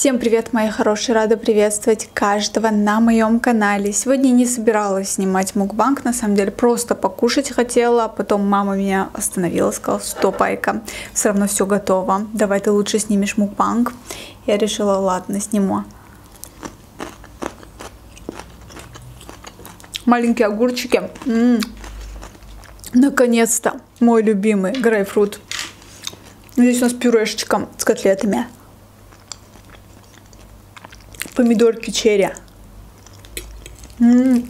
Всем привет, мои хорошие! Рада приветствовать каждого на моем канале. Сегодня не собиралась снимать мукбанг, на самом деле просто покушать хотела. Потом мама меня остановила, сказала, стоп, Айка, все равно все готово. Давай ты лучше снимешь мукбанг. Я решила, ладно, сниму. Маленькие огурчики. Наконец-то мой любимый грейпфрут. Здесь у нас пюрешечка с котлетами помидорки черри. М.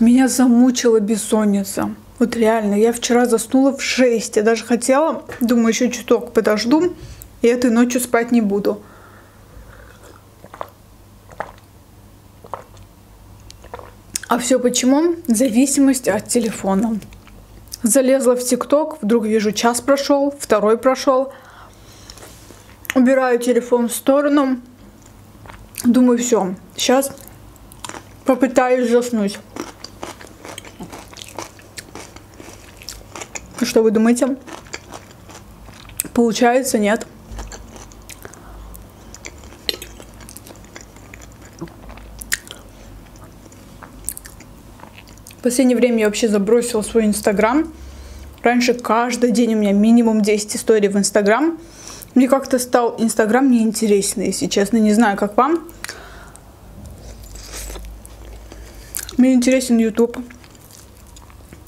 Меня замучила бессонница. Вот реально, я вчера заснула в 6. Я даже хотела, думаю, еще чуток подожду, и этой ночью спать не буду. А все почему? Зависимость от телефона. Залезла в ТикТок, вдруг вижу, час прошел, второй прошел. Убираю телефон в сторону. Думаю, все, сейчас попытаюсь заснуть. Что вы думаете? Получается, нет. Последнее время я вообще забросила свой инстаграм. Раньше каждый день у меня минимум 10 историй в инстаграм. Мне как-то стал инстаграм неинтересный, если честно. Не знаю, как вам. Мне интересен YouTube.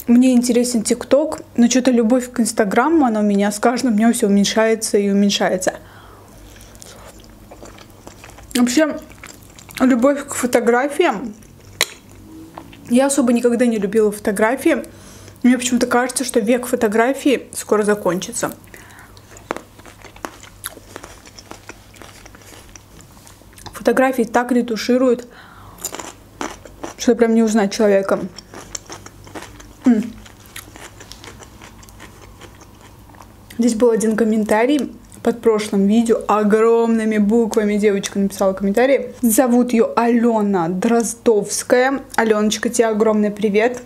Мне интересен ТикТок, но что-то любовь к Инстаграму, она у меня с каждым днем все уменьшается и уменьшается. Вообще, любовь к фотографиям я особо никогда не любила фотографии. Мне почему-то кажется, что век фотографии скоро закончится. Фотографии так ретушируют, что прям не узнать человека. Здесь был один комментарий под прошлым видео огромными буквами девочка написала комментарий. Зовут ее Алена Дроздовская. Аленочка, тебе огромный привет.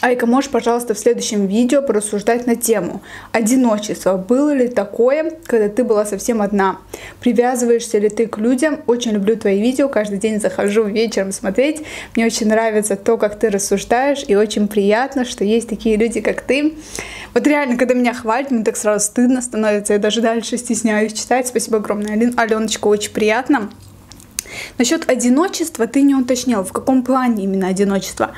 Айка, можешь, пожалуйста, в следующем видео порассуждать на тему одиночество. Было ли такое, когда ты была совсем одна? Привязываешься ли ты к людям? Очень люблю твои видео, каждый день захожу вечером смотреть. Мне очень нравится то, как ты рассуждаешь, и очень приятно, что есть такие люди, как ты. Вот реально, когда меня хвалят, мне так сразу стыдно становится, я даже дальше стесняюсь читать. Спасибо огромное, Аленочка, очень приятно. Насчет одиночества ты не уточнил, в каком плане именно одиночество?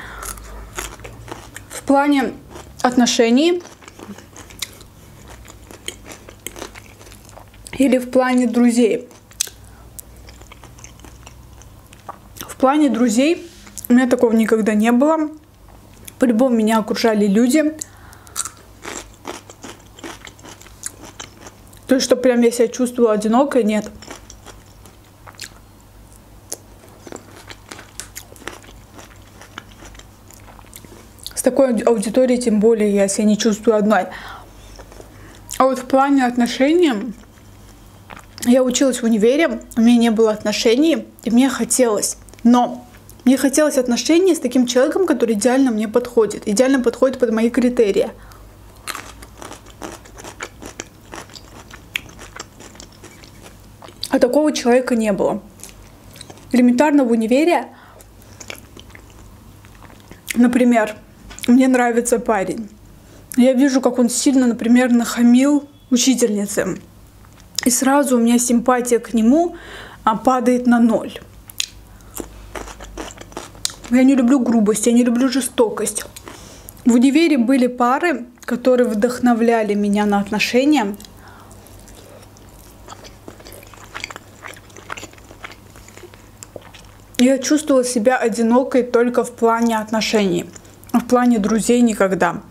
Плане отношений или в плане друзей. В плане друзей у меня такого никогда не было. По-любому меня окружали люди. То есть, что прям я себя чувствовала одинокой, нет. С такой аудиторией, тем более, я себя не чувствую одной. А вот в плане отношений, я училась в универе, у меня не было отношений, и мне хотелось. Но мне хотелось отношений с таким человеком, который идеально мне подходит, идеально подходит под мои критерии. А такого человека не было. Элементарно в универе, например, мне нравится парень. Я вижу, как он сильно, например, нахамил учительнице. И сразу у меня симпатия к нему а, падает на ноль. Я не люблю грубость, я не люблю жестокость. В универе были пары, которые вдохновляли меня на отношения. Я чувствовала себя одинокой только в плане отношений плане друзей никогда.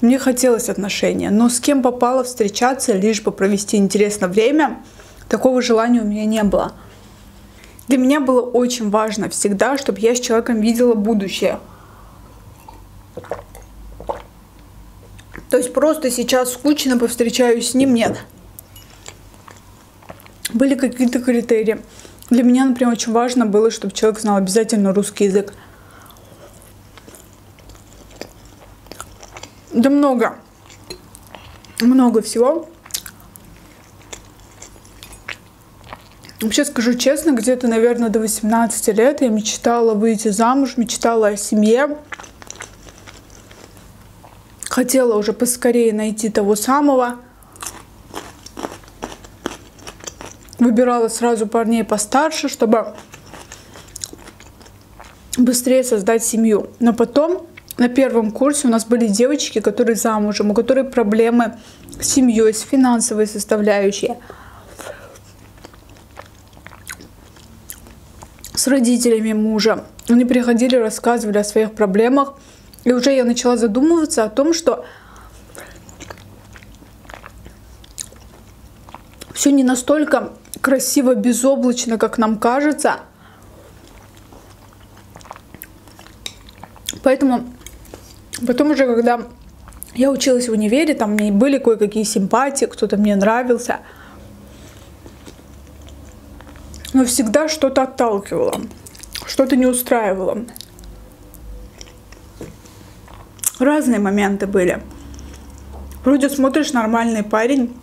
Мне хотелось отношения, но с кем попало встречаться, лишь бы провести интересное время, такого желания у меня не было. Для меня было очень важно всегда, чтобы я с человеком видела будущее. То есть просто сейчас скучно повстречаюсь с ним, нет. Были какие-то критерии. Для меня, например, очень важно было, чтобы человек знал обязательно русский язык. Да много. много всего. Вообще скажу честно, где-то, наверное, до 18 лет я мечтала выйти замуж, мечтала о семье. Хотела уже поскорее найти того самого. Выбирала сразу парней постарше, чтобы быстрее создать семью. Но потом на первом курсе у нас были девочки, которые замужем, у которых проблемы с семьей, с финансовой составляющей. с родителями мужа. Они приходили, рассказывали о своих проблемах. И уже я начала задумываться о том, что все не настолько красиво, безоблачно, как нам кажется. Поэтому потом уже, когда я училась в универе, там мне были кое-какие симпатии, кто-то мне нравился – но всегда что-то отталкивало, что-то не устраивало. Разные моменты были. Вроде смотришь, нормальный парень,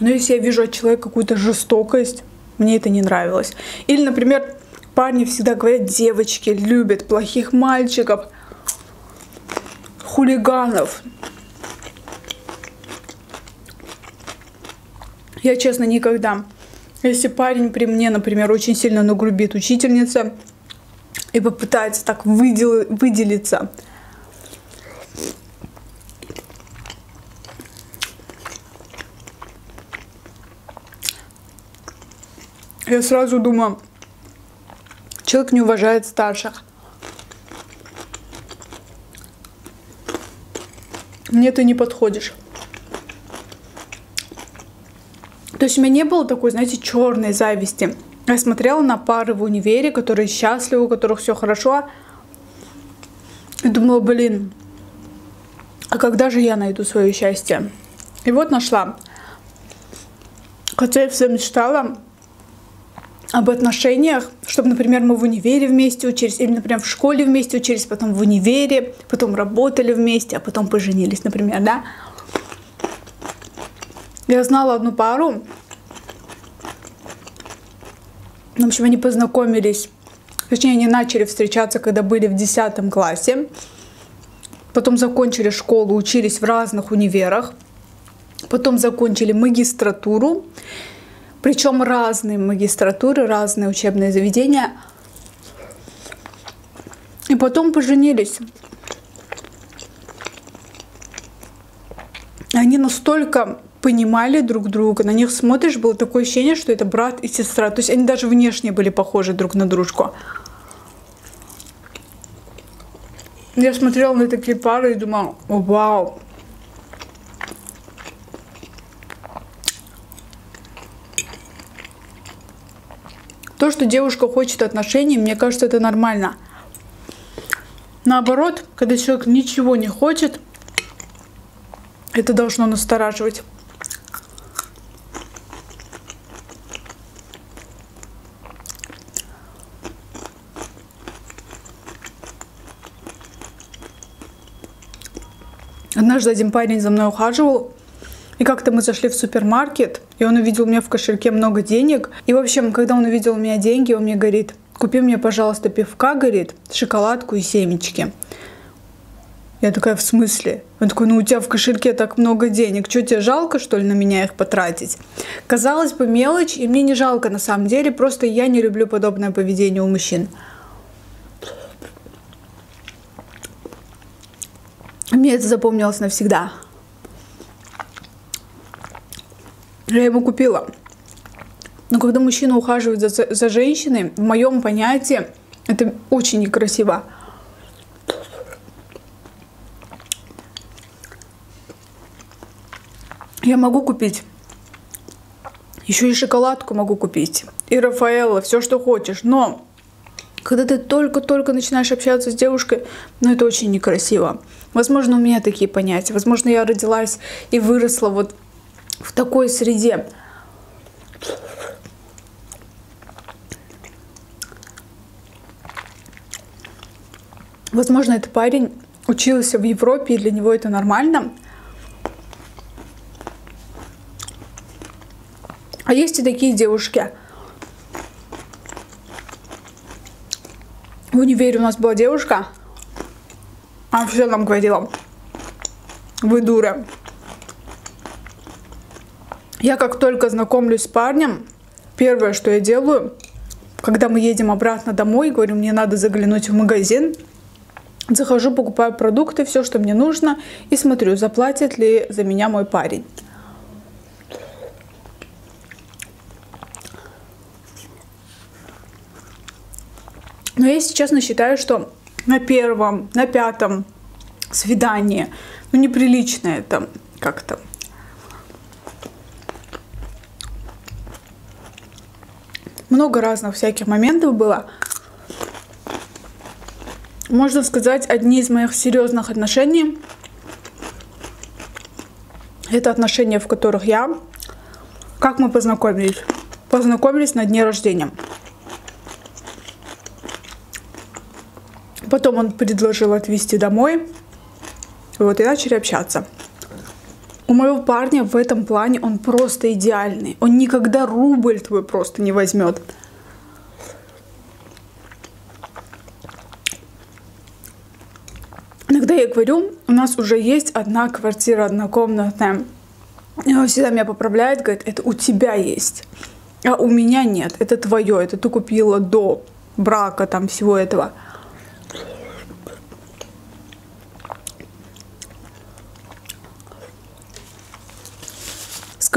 но если я вижу от человека какую-то жестокость, мне это не нравилось. Или, например, парни всегда говорят, девочки любят плохих мальчиков, хулиганов. Я, честно, никогда если парень при мне, например, очень сильно нагрубит учительница и попытается так выдел, выделиться, я сразу думаю, человек не уважает старших. Мне ты не подходишь. То есть у меня не было такой, знаете, черной зависти. Я смотрела на пары в универе, которые счастливы, у которых все хорошо. И думала, блин, а когда же я найду свое счастье? И вот нашла. Хотя я все мечтала об отношениях, чтобы, например, мы в универе вместе учились, или, например, в школе вместе учились, потом в универе, потом работали вместе, а потом поженились, например, да. Я знала одну пару. В общем, они познакомились, точнее, они начали встречаться, когда были в 10 классе. Потом закончили школу, учились в разных универах. Потом закончили магистратуру. Причем разные магистратуры, разные учебные заведения. И потом поженились. Они настолько понимали друг друга, на них смотришь, было такое ощущение, что это брат и сестра. То есть они даже внешне были похожи друг на дружку. Я смотрела на такие пары и думала, вау. То, что девушка хочет отношений, мне кажется, это нормально. Наоборот, когда человек ничего не хочет, это должно настораживать. Однажды один парень за мной ухаживал, и как-то мы зашли в супермаркет, и он увидел у меня в кошельке много денег. И, в общем, когда он увидел у меня деньги, он мне говорит, купи мне, пожалуйста, пивка, говорит, шоколадку и семечки. Я такая, в смысле? Он такой, ну у тебя в кошельке так много денег, что тебе жалко, что ли, на меня их потратить? Казалось бы, мелочь, и мне не жалко на самом деле, просто я не люблю подобное поведение у мужчин. Мне это запомнилось навсегда. Я ему купила. Но когда мужчина ухаживает за, за женщиной, в моем понятии, это очень некрасиво. Я могу купить. Еще и шоколадку могу купить. И Рафаэлла, все, что хочешь. Но когда ты только-только начинаешь общаться с девушкой, ну это очень некрасиво. Возможно, у меня такие понятия. Возможно, я родилась и выросла вот в такой среде. Возможно, этот парень учился в Европе, и для него это нормально. А есть и такие девушки. В универе у нас была девушка, она все нам говорила, вы дура. Я как только знакомлюсь с парнем, первое, что я делаю, когда мы едем обратно домой, говорю, мне надо заглянуть в магазин, захожу, покупаю продукты, все, что мне нужно, и смотрю, заплатит ли за меня мой парень. Но я, если честно, считаю, что на первом, на пятом свидании, ну, неприлично это как-то. Много разных всяких моментов было. Можно сказать, одни из моих серьезных отношений это отношения, в которых я, как мы познакомились, познакомились на дне рождения. Потом он предложил отвезти домой. Вот, и начали общаться. У моего парня в этом плане он просто идеальный. Он никогда рубль твой просто не возьмет. Иногда я говорю, у нас уже есть одна квартира однокомнатная. И он всегда меня поправляет, говорит, это у тебя есть. А у меня нет, это твое, это ты купила до брака, там всего этого.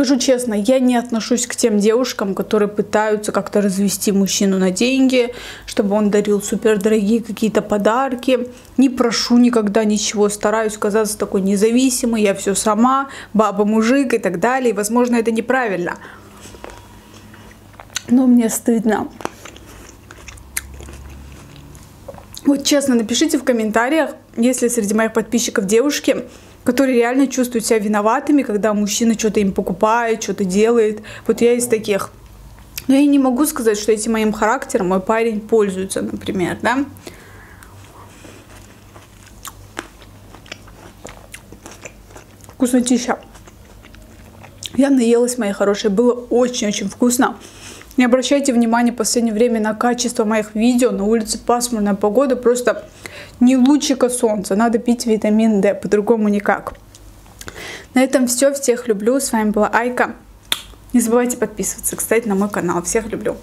Скажу честно, я не отношусь к тем девушкам, которые пытаются как-то развести мужчину на деньги, чтобы он дарил супер дорогие какие-то подарки. Не прошу никогда ничего, стараюсь казаться такой независимой, я все сама, баба-мужик и так далее. Возможно, это неправильно. Но мне стыдно. Вот честно, напишите в комментариях, если среди моих подписчиков девушки, которые реально чувствуют себя виноватыми, когда мужчина что-то им покупает, что-то делает. Вот я из таких. Но я не могу сказать, что этим моим характером мой парень пользуется, например, да. Вкуснотища. Я наелась, мои хорошие. Было очень-очень вкусно. Не обращайте внимания в последнее время на качество моих видео. На улице пасмурная погода. Просто не лучика солнца. Надо пить витамин D, по-другому никак. На этом все. Всех люблю. С вами была Айка. Не забывайте подписываться, кстати, на мой канал. Всех люблю.